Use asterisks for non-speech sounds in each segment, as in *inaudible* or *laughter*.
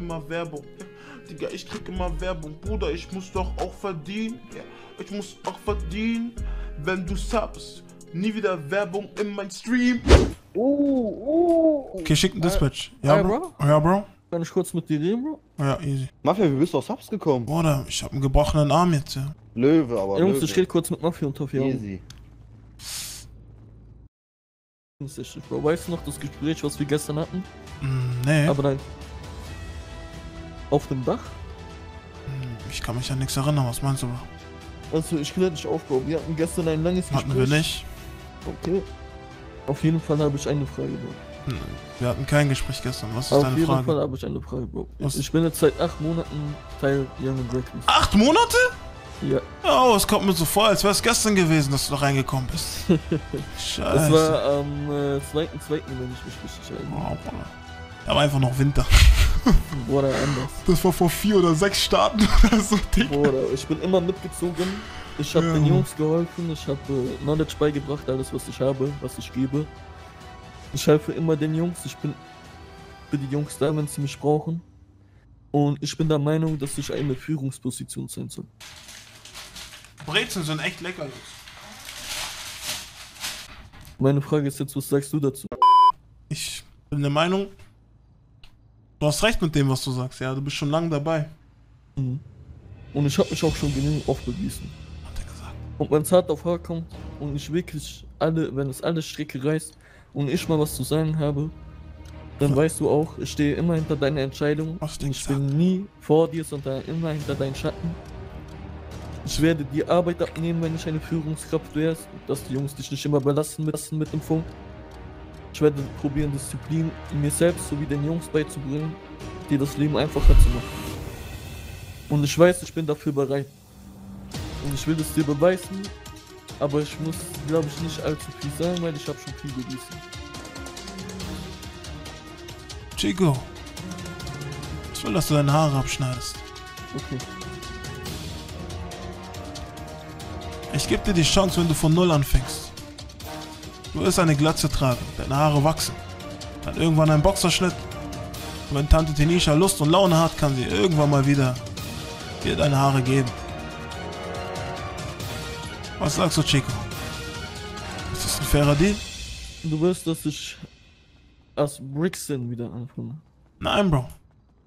immer Werbung. Ja, Digga, ich krieg immer Werbung. Bruder, ich muss doch auch verdienen. Ja, ich muss auch verdienen. Wenn du subst, nie wieder Werbung in mein Stream. Uh, uh. Okay, schick einen Dispatch. Ja, Hi, Bro? Ja, Bro? Kann ich kurz mit dir reden, Bro? Ja, easy. Mafia, wie bist du auf Subs gekommen? Bruder, ich hab einen gebrochenen Arm jetzt, ja. Löwe, aber Jungs, Löwe. ich rede kurz mit Mafia und Toffi. Ja. Easy. Bro, weißt du noch das Gespräch, was wir gestern hatten? Hm, nee, Aber nein. Auf dem Dach? Hm, ich kann mich an nichts erinnern. Was meinst du? Also, ich kläre dich auf, Bro. Wir hatten gestern ein langes Gespräch. Hatten wir nicht. Okay. Auf jeden Fall habe ich eine Frage, Bro. Hm, Wir hatten kein Gespräch gestern. Was ist Auf deine jeden Frage? Fall habe ich eine Frage, Bro. Was? Ich bin jetzt seit acht Monaten Teil Young and Reckless. Acht Monate? Ja, Oh, es kommt mir so vor, als wäre es gestern gewesen, dass du da reingekommen bist. Scheiße. *laughs* das war am äh, 2.2., wenn ich mich richtig Oh, erinnere. Bruder. Da war einfach noch Winter. Bruder, anders. Das war vor vier oder sechs Staaten *laughs* oder so, Digga. Bruder, ich bin immer mitgezogen. Ich habe Ja. den Jungs geholfen, ich habe äh, Knowledge beigebracht, alles was ich habe, was ich gebe. Ich helfe immer den Jungs, ich bin für die Jungs da, wenn sie mich brauchen. Und ich bin der Meinung, dass ich eine Führungsposition sein soll. Brezeln sind echt lecker. Meine Frage ist jetzt, was sagst du dazu? Ich bin der Meinung, du hast recht mit dem, was du sagst. Ja, du bist schon lange dabei. Mhm. Und ich habe mich auch schon genug oft bewiesen. Hat er gesagt. Und wenn es hart auf hart kommt und ich wirklich alle, wenn es alle Strecke reißt und ich mal was zu sagen habe, dann weißt du auch, ich stehe immer hinter deiner Entscheidung. Was und ich bin nie vor dir, sondern immer hinter deinen Schatten. Ich werde die Arbeit abnehmen, wenn ich eine Führungskraft wäre, dass die Jungs dich nicht immer belasten mit, mit dem Funk. Ich werde probieren, Disziplin mir selbst sowie den Jungs beizubringen, dir das Leben einfacher zu machen. Und ich weiß, ich bin dafür bereit. Und ich will es dir beweisen, aber ich muss, glaube ich, nicht allzu viel sagen, weil ich habe schon viel bewiesen. Chico. Ich will, dass du deine Haare abschneidest. Okay. Ich gebe dir die Chance, wenn du von Null anfängst. Du wirst eine Glatze tragen, deine Haare wachsen. Dann irgendwann ein Boxerschnitt. Und wenn Tante Tenisha Lust und Laune hat, kann sie irgendwann mal wieder dir deine Haare geben. Was sagst du, Chico? Ist das ein fairer Deal? Du wirst, dass ich als Brixton wieder anfange. Nein, Bro.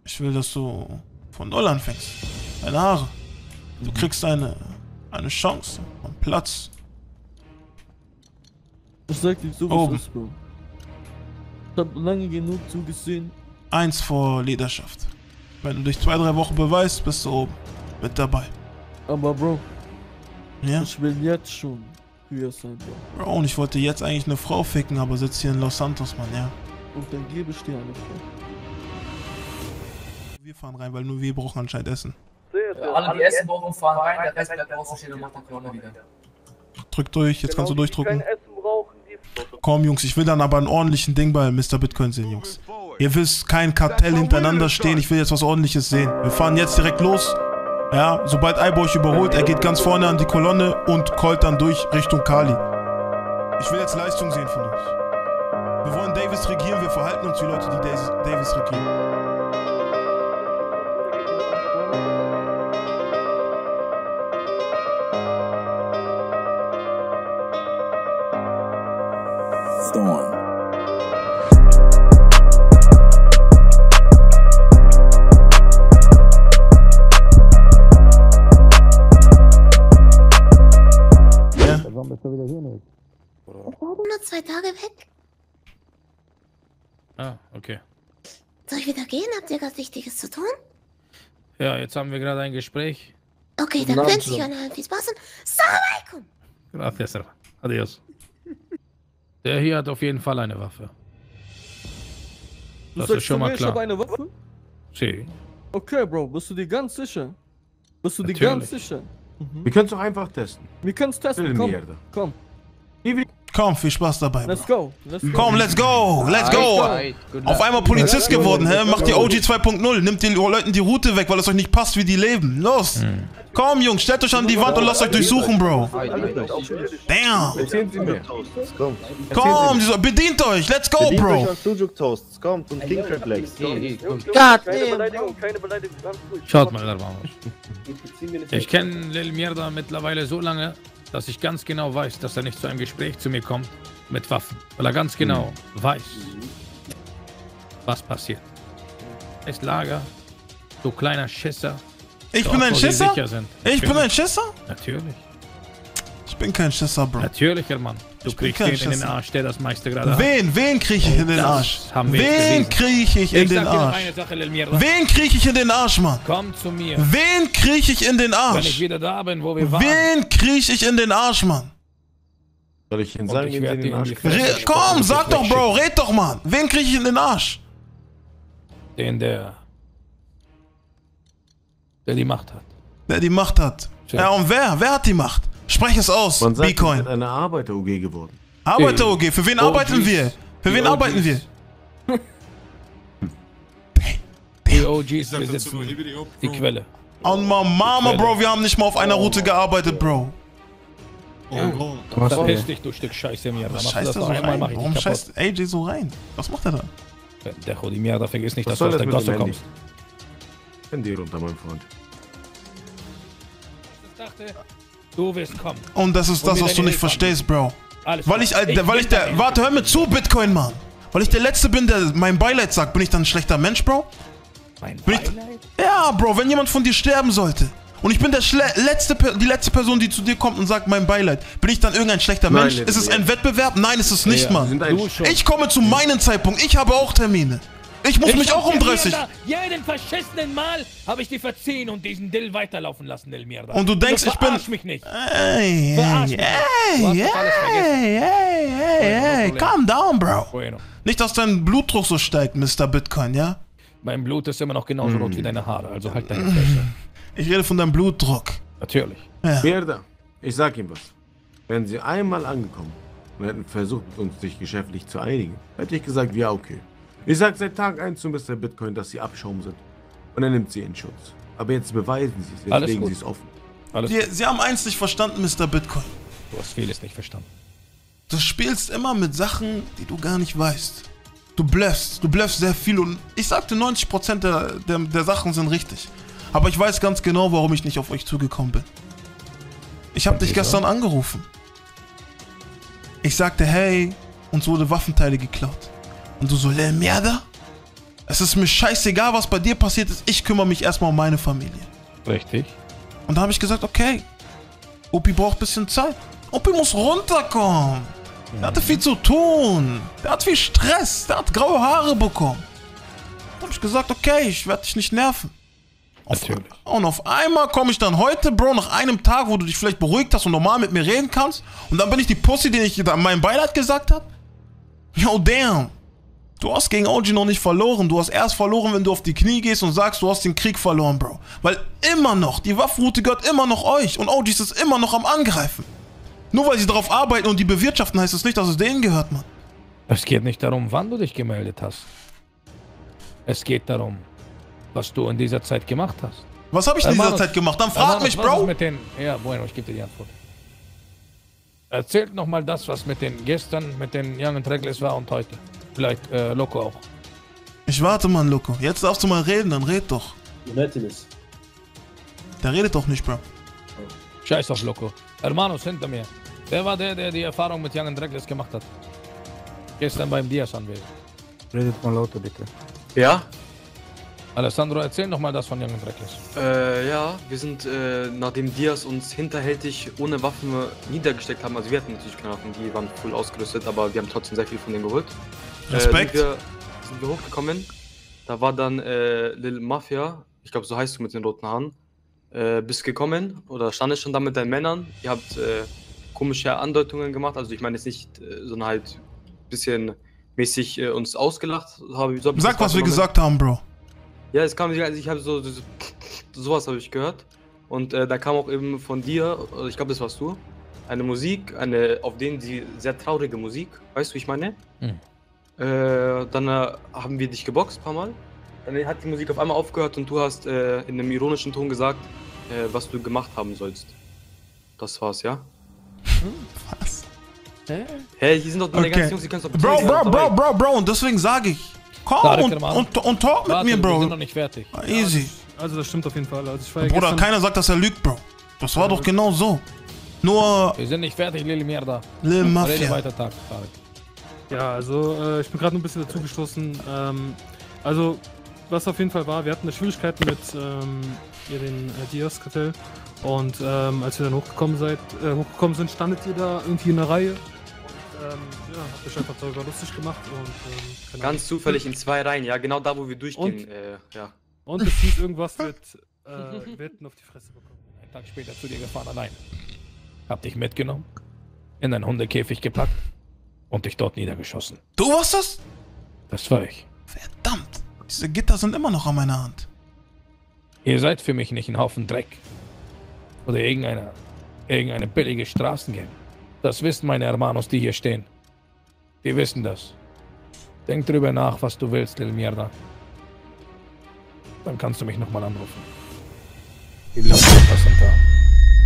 Ich will, dass du von Null anfängst. Deine Haare. Du kriegst eine, eine Chance und Platz. Ich sag dir so, Oben. was ist, Bro. Ich hab lange genug zugesehen. Eins vor Leaderschaft. Wenn du dich zwei, drei Wochen beweist, bist du oben. Mit dabei. Aber Bro, Ja? ich will jetzt schon höher sein, Bro. Bro, und ich wollte jetzt eigentlich eine Frau ficken, aber sitze hier in Los Santos, Mann, ja. Und dann gebe ich dir eine Frau. Wir fahren rein, weil nur wir brauchen anscheinend Essen. Alle, die essen brauchen, fahren rein, der Rest bleibt draußen stehen und macht die Kolonne wieder. Drück durch, jetzt kannst du durchdrücken. Komm, Jungs, ich will dann aber einen ordentlichen Ding bei Mr. Bitcoin sehen, Jungs. Ihr wisst, kein Kartell hintereinander stehen. Ich will jetzt was ordentliches sehen. Wir fahren jetzt direkt los. Ja, sobald Aibo euch überholt, er geht ganz vorne an die Kolonne und callt dann durch Richtung Kali. Ich will jetzt Leistung sehen von euch. Wir wollen Davis regieren, wir verhalten uns wie Leute, die Davis, Davis Storm. Ja, Ich war nur zwei Tage weg. Ah, okay. Soll ich wieder gehen? Habt ihr was Wichtiges zu tun? Ja, jetzt haben wir gerade ein Gespräch. Okay, dann wünsche ich euch allen viel Spaß und Salam alaikum! Gracias. Adios. Der hier hat auf jeden Fall eine Waffe. Du Das sagst ist schon mal mir, Ich klar. habe eine Waffe? Sie. Okay, Bro, bist du dir ganz sicher? Bist du dir Natürlich. ganz sicher? Mhm. Wir können es doch einfach testen. Wir können es testen, Will komm. Merde. Komm. Komm, viel Spaß dabei. Let's go. Let's go. Komm, let's go, let's go. Auf einmal Polizist geworden, hä? Macht die OG 2.0, nimmt den Leuten die Route weg, weil es euch nicht passt, wie die leben. Los. Komm, Jungs, stellt euch an die Wand und lasst euch durchsuchen, Bro. Damn. Erzählen Sie mir. Komm. Komm, so- bedient euch, let's go, Bedient euch Bro. an Sujuk Toasts. Kommt und King Crab Legs. Kommt. God damn. Schaut mal, Hermanos. Ich kenne Lil Mierda mittlerweile so lange, dass ich ganz genau weiß, dass er nicht zu einem Gespräch zu mir kommt mit Waffen. Weil er ganz genau weiß, was passiert. Es Lager, du kleiner Schisser. Ich bin ein Schisser? sind. Ich bin ein. Schisser? Natürlich. Ich bin kein Schisser, Bro. Natürlich, Herr Mann. Du Ich kriegst den in den Schisser. Arsch, der das meiste gerade hat. Wen, wen kriege ich in den Arsch? Wen kriege ich in den Arsch? Wen kriege ich in den Arsch, Mann? Komm zu mir. Wen kriege ich in den Wenn ich Arsch? wieder da bin, wo wir waren. Wen kriege ich in den Arsch, Mann? Soll ich Und sagen, ich in den Arsch komm, sag doch, Bro, red doch, Mann. Wen kriege ich in den Arsch? Den, der. Der die Macht hat. Wer die Macht hat. Ja, und wer? Wer hat die Macht? Sprech es aus, Man sagt, Bitcoin. ist eine Arbeiter-UG geworden. Arbeiter-OG, für wen OGs. arbeiten wir? Für Die wen arbeiten OGs. wir? *laughs* Die OGs besitzen die Quelle. Und my Mama, Bro, wir haben nicht mal auf einer Route gearbeitet, Bro. Verpiss dich, du Stück Scheiße, Mierda. Was scheißt so rein? Warum scheißt AJ so rein? Was macht er da? Dejo, die Mierda, vergiss nicht, Was dass du aus der Gosse kommst. Handy runter, mein Freund. Ich dachte, du wirst kommen. Und das ist Und das, was du nicht verstehst, Bro. Alles Weil ich, äh, weil ich der, dein warte, hör mir zu, Bitcoin, Mann. Weil ich der Letzte bin, der mein Beileid sagt, bin ich dann ein schlechter Mensch, Bro? Mein Bin ich- Beileid? Ja, Bro, wenn jemand von dir sterben sollte und ich bin der Schle letzte, die letzte Person, die zu dir kommt und sagt, mein Beileid, bin ich dann irgendein schlechter Nein, Mensch? Ist es ein Wettbewerb? Nein, ist es nicht, Ja, Mann. Ich komme zu meinem Zeitpunkt, ich habe auch Termine. Ich muss mich hab auch um dir 30. Mierda, jeden verschissenen Mal habe ich dir verziehen und diesen Dill weiterlaufen lassen, El Mierda. Und du denkst, Du ich bin- verarsch mich nicht. Ey, Verarsch ey, mich. Ey, ey, ey, calm down, Bro. Bueno. Nicht, dass dein Blutdruck so steigt, Mr. Bitcoin, ja? Mein Blut ist immer noch genauso rot wie Mm. deine Haare, also halt deine Fresse. *laughs* Ich rede von deinem Blutdruck. Natürlich. Mierda, ich sag ihm was. Wären sie einmal angekommen und hätten versucht, mit uns sich geschäftlich zu einigen, hätte ich gesagt, ja, okay. Ich sag seit Tag 1 zu Mr. Bitcoin, dass sie Abschaum sind. Und er nimmt sie in Schutz. Aber jetzt beweisen sie es, jetzt Alles legen gut. sie es offen. Alles Sie, Sie haben eins nicht verstanden, Mr. Bitcoin. Du hast vieles nicht verstanden. Du spielst immer mit Sachen, die du gar nicht weißt. Du bluffst, du bluffst sehr viel und ich sagte 90% der, der, der Sachen sind richtig. Aber ich weiß ganz genau, warum ich nicht auf euch zugekommen bin. Ich habe dich gestern angerufen. Ich sagte, hey, uns wurde Waffenteile geklaut. Und du so, Lel Merda? Es ist mir scheißegal, was bei dir passiert ist. Ich kümmere mich erstmal um meine Familie. Richtig. Und da habe ich gesagt, okay, Opi braucht ein bisschen Zeit. Opi muss runterkommen. Der hatte viel zu tun. Der hat viel Stress. Der hat graue Haare bekommen. Da habe ich gesagt, okay, ich werde dich nicht nerven. Auf, Natürlich. und auf einmal komme ich dann heute, Bro, nach einem Tag, wo du dich vielleicht beruhigt hast und normal mit mir reden kannst. Und dann bin ich die Pussy, den ich da mein Beileid gesagt habe. Yo, damn. Du hast gegen OG noch nicht verloren. Du hast erst verloren, wenn du auf die Knie gehst und sagst, du hast den Krieg verloren, Bro. Weil immer noch, die Waffenroute gehört immer noch euch. Und OG ist immer noch am Angreifen. Nur weil sie darauf arbeiten und die bewirtschaften, heißt es nicht, dass es denen gehört, Mann. Es geht nicht darum, wann du dich gemeldet hast. Es geht darum, was du in dieser Zeit gemacht hast. Was habe ich in dieser Zeit gemacht? Dann frag mich, Bro. Den, ja, bueno, ich gebe dir die Antwort. Erzählt nochmal das, was mit den gestern, mit den Young and Reckless war und heute. Vielleicht äh, Loco auch. Ich warte, Mann, Loco. Jetzt darfst du mal reden, dann red doch. Der redet doch nicht, Bro. Scheiß auf Loco. Hermanos hinter mir. Wer war der, der die Erfahrung mit Young and Reckless gemacht hat? Gestern beim Diaz anwesend. Redet mal lauter, bitte. Ja, Alessandro, erzähl noch mal das von Young and Reckless. äh, ja, wir sind, äh, nachdem Diaz uns hinterhältig ohne Waffen niedergesteckt haben, also wir hatten natürlich keine Waffen, die waren voll ausgerüstet, aber wir haben trotzdem sehr viel von denen geholt. Respekt. Äh, sind, wir, sind wir hochgekommen, da war dann äh, Lil Mafia, ich glaube so heißt du mit den roten Haaren, äh, bist gekommen oder standest schon da mit deinen Männern, ihr habt äh, komische Andeutungen gemacht, also ich meine jetzt nicht, äh, sondern halt ein bisschen mäßig äh, uns ausgelacht. Habe, so hab Sag, was wir gesagt haben, Bro. Ja, es kam, also ich habe so, so sowas habe ich gehört. Und äh, da kam auch eben von dir, also ich glaube, das warst du, eine Musik, eine auf denen die sehr traurige Musik, weißt du, wie ich meine? Hm. Äh, dann äh, haben wir dich geboxt ein paar Mal. Dann hat die Musik auf einmal aufgehört und du hast äh, in einem ironischen Ton gesagt, äh, was du gemacht haben sollst. Das war's, ja? Was? Hä? Hey, hier sind doch meine Okay. ganzen Jungs, die können doch Bro, Bro, Bro. Bro, Bro, und deswegen sage ich, komm und, und, und talk mit Warte, mir, wir sind Bro. noch nicht fertig. Easy. Also das stimmt auf jeden Fall. Also ich war ja Bruder, keiner sagt, dass er lügt, Bro. Das war doch genau so. Nur Wir sind nicht fertig, Lil Mierda. Lil Rede Mafia. weiter, Tag, Tarek. Ja, also äh, ich bin gerade noch ein bisschen dazugestoßen. Ähm, also was auf jeden Fall war, wir hatten eine Schwierigkeiten mit ähm, hier den äh, Diaz-Kartell. Und ähm, als wir dann hochgekommen, seid, äh, hochgekommen sind, standet ihr da irgendwie in der Reihe. Ähm, ja, habt euch einfach darüber lustig gemacht. Und, ähm, keine Ahnung. Ganz zufällig in zwei Reihen, ja, genau da, wo wir durchgehen. Und? Äh, ja. Und es hieß irgendwas *laughs* mit, äh, wir hätten auf die Fresse bekommen. Einen Tag später zu dir gefahren allein. Hab dich mitgenommen, in einen Hundekäfig gepackt und dich dort niedergeschossen. Du warst das? Das war ich. Verdammt. Diese Gitter sind immer noch an meiner Hand. Ihr seid für mich nicht ein Haufen Dreck. Oder irgendeine, irgendeine billige Straßengang. Das wissen meine Hermanos, die hier stehen. Die wissen das. Denk drüber nach, was du willst, Lil Mierda. Dann kannst du mich nochmal anrufen. Y la.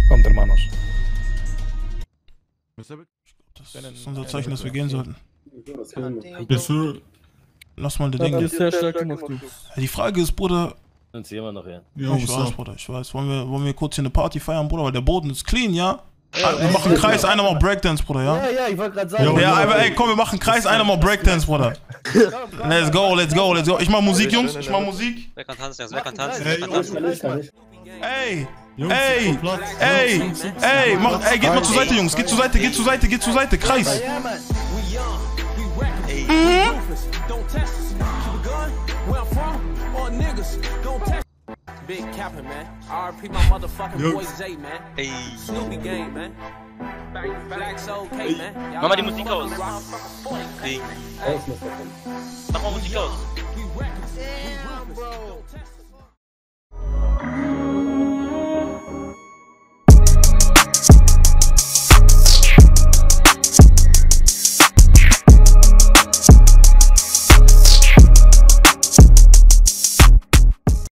Kommt, hermanos. Das ist unser Zeichen, dass wir gehen sollten. Lass mal den Ding. ist sehr stark gemacht, du. Die Frage ist, Bruder. Sind sie immer noch hier? Ja, ich weiß, Bruder, ich weiß. Wollen wir, wollen wir kurz hier eine Party feiern, Bruder? Weil der Boden ist clean, ja? Wir machen einen Kreis, einer macht Breakdance, Bruder, ja? Ja, ja, ich wollte gerade sagen. Ja, aber ey, komm, wir machen einen Kreis, einer macht Breakdance, Bruder. Let's go, let's go, let's go. Ich mach Musik, Jungs, ich mach Musik. Wer kann tanzen, Jungs? Wer kann tanzen? Ey, Wer kann tanzen? Ey, ey, ey, ey, mach, ey, geht mal zur Seite, Jungs, geht zur Seite, geht zur Seite, geht zur Seite, Kreis. Mhm. Big capping, man. RP my motherfucking Yo. boy Zay, man. Ey. Snoopy gang, man. Black's okay, man. Y'all Mach mal die know Musik I'm aus. around fucking 40, man.